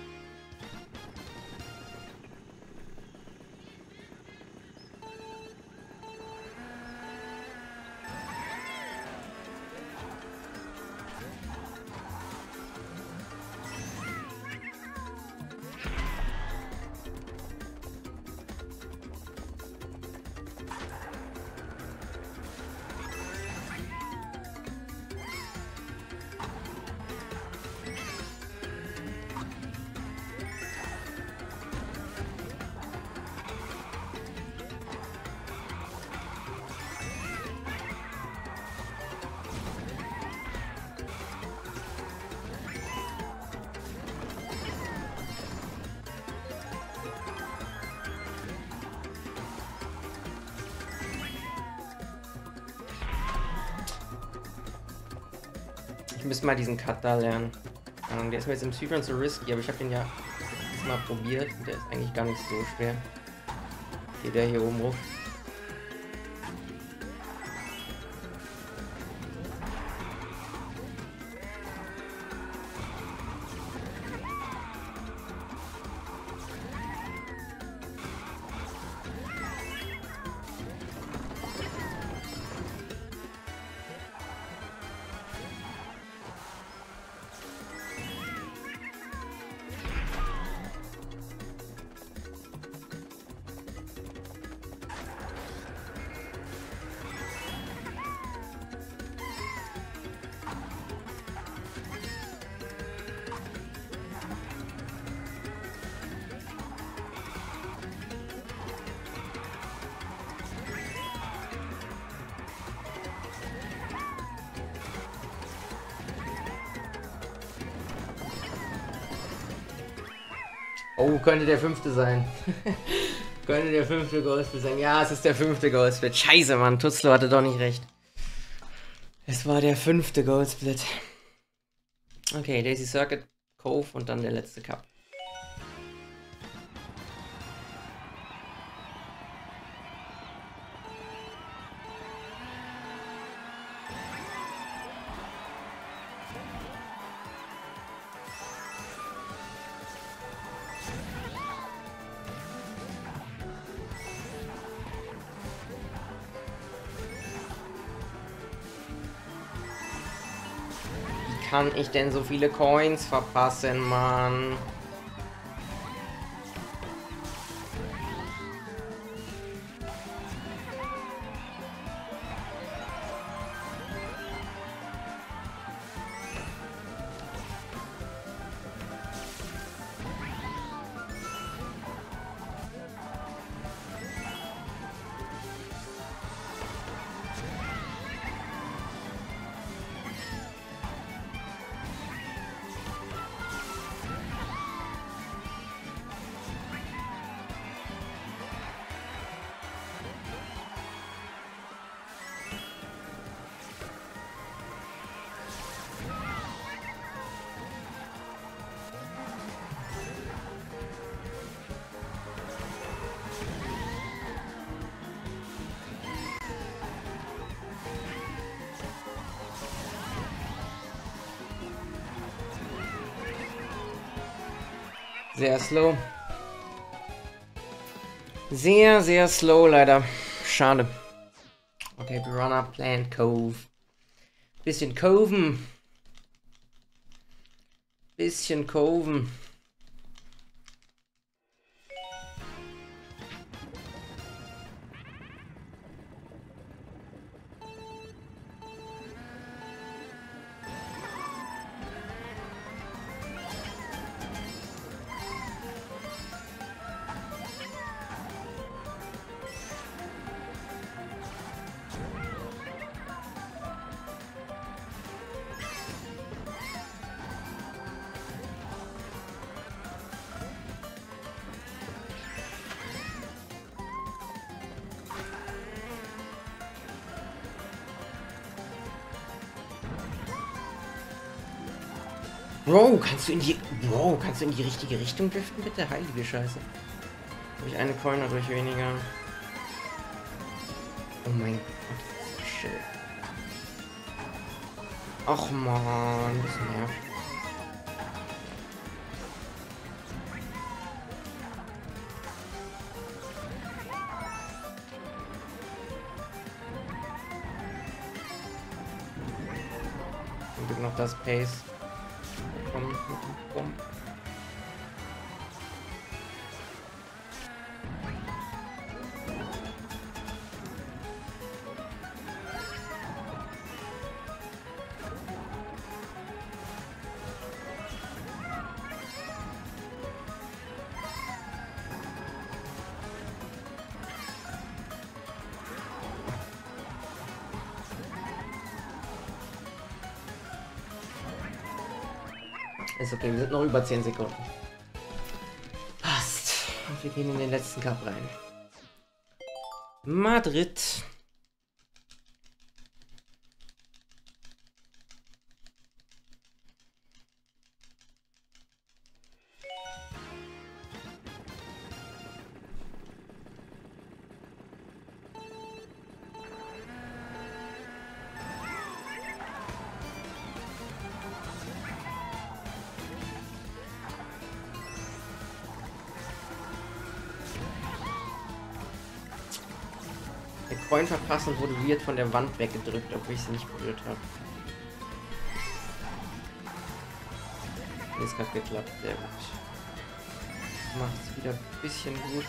S1: Ich müsste mal diesen Cut da lernen. Ähm, der ist mir jetzt im Speedrun so risky, aber ich habe den ja mal probiert der ist eigentlich gar nicht so schwer. Geht der hier oben hoch. Könnte der fünfte sein. könnte der fünfte Goldsplit sein. Ja, es ist der fünfte Goldsplit. Scheiße, Mann. Tutzlo hatte doch nicht recht. Es war der fünfte Goldsplit. Okay, Daisy Circuit, Cove und dann der letzte Cup. Ich denn so viele Coins verpassen, Mann? Sehr slow. Sehr, sehr slow leider. Schade. Okay, Piranha Plant Cove. Bisschen Coven. Bisschen Coven. Bro, kannst du in die. Bro, kannst du in die richtige Richtung driften, bitte? Heilige Scheiße. Ich eine Coin dadurch weniger. Oh mein Gott, shit. Ach man, das nervt. Glück noch das Pace. Über 10 Sekunden. Passt. Und wir gehen in den letzten Cup rein. Madrid. Der Coin verpassen wurde weird von der Wand weggedrückt, obwohl ich sie nicht berührt habe. Jetzt hat geklappt, sehr gut. Macht es wieder ein bisschen gut.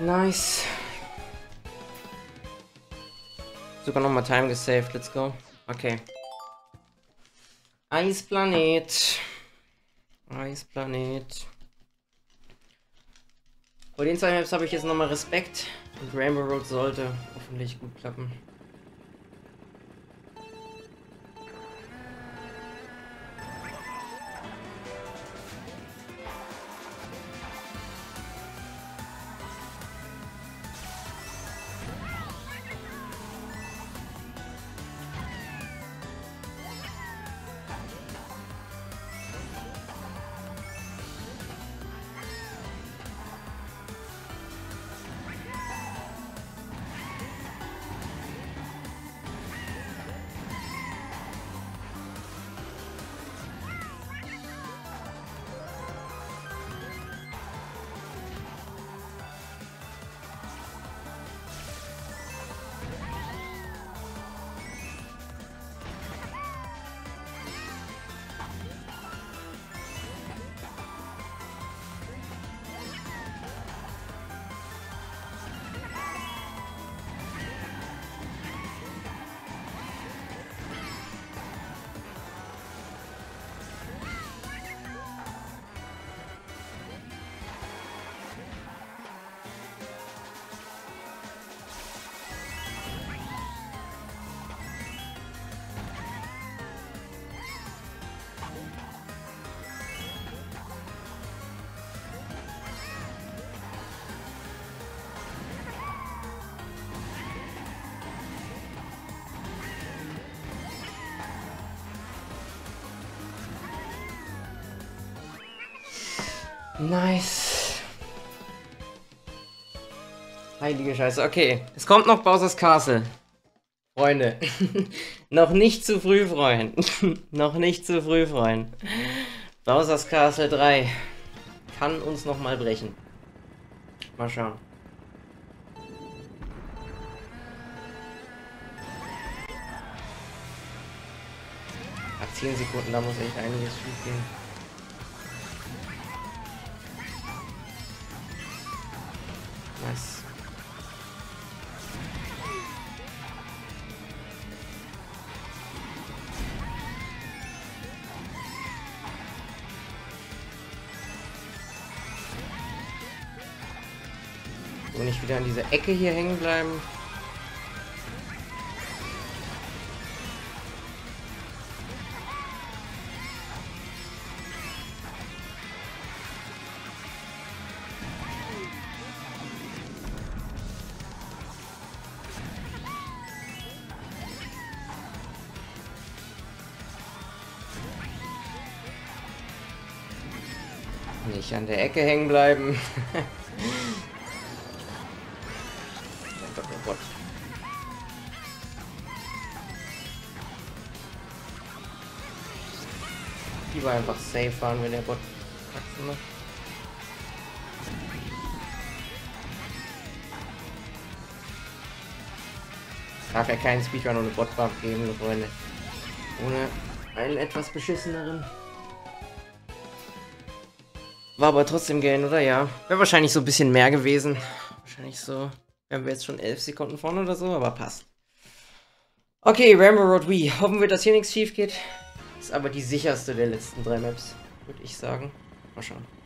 S1: Nice. Sogar nochmal Time gesaved, let's go. Okay. Eisplanet. Eisplanet. Vor den zwei Maps habe ich jetzt nochmal Respekt. Und Rainbow Road sollte hoffentlich gut klappen. Nice. Heilige Scheiße. Okay, es kommt noch Bowser's Castle. Freunde. Noch nicht zu früh freuen. noch nicht zu früh freuen. Bowser's Castle 3 kann uns noch mal brechen. Mal schauen. Nach 10 Sekunden, da muss echt einiges schief gehen. Wieder an dieser Ecke hier hängen bleiben. Nicht an der Ecke hängen bleiben. Lieber einfach safe fahren, wenn der Bot Praxen macht. Darf ja keinen Speedrun ohne Botbuff geben, Freunde. Ohne einen etwas beschisseneren. War aber trotzdem gern, oder? Ja. Wäre wahrscheinlich so ein bisschen mehr gewesen. Wahrscheinlich so. Wären wir jetzt schon 11 Sekunden vorne oder so, aber passt. Okay, Rambo Road Wii. Hoffen wir, dass hier nichts schief geht. Ist aber die sicherste der letzten drei Maps, würde ich sagen. Mal schauen.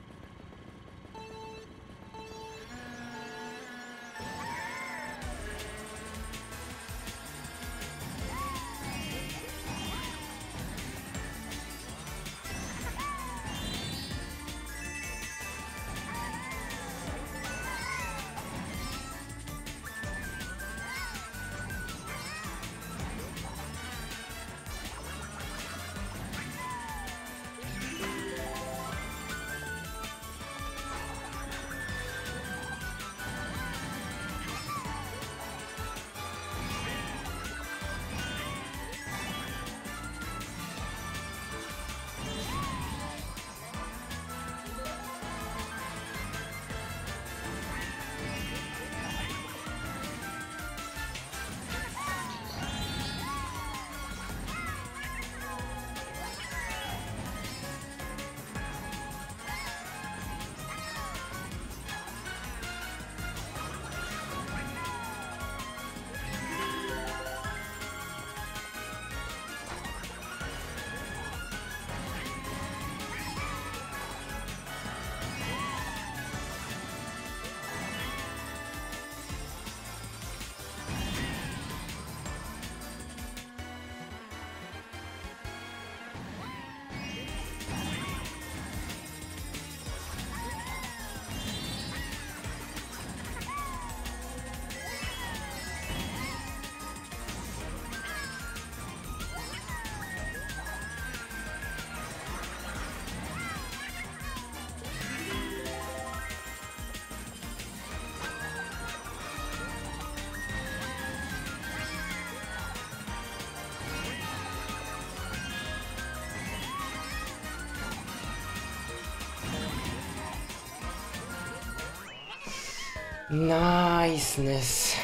S1: Niceness.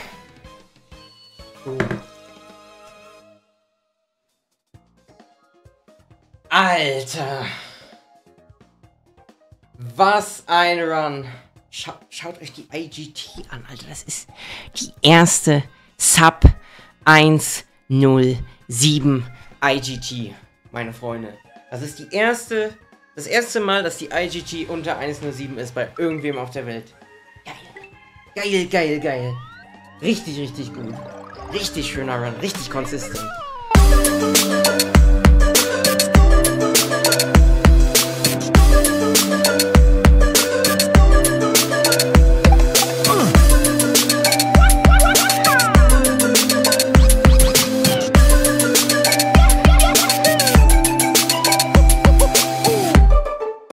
S1: Alter. Was ein Run. Scha schaut euch die IGT an, Alter. Das ist die erste Sub 107 IGT, meine Freunde. Das ist die erste, das erste Mal, dass die IGT unter 107 ist bei irgendwem auf der Welt. Geil, geil, geil. Richtig, richtig gut. Richtig schöner Run, richtig konsistent.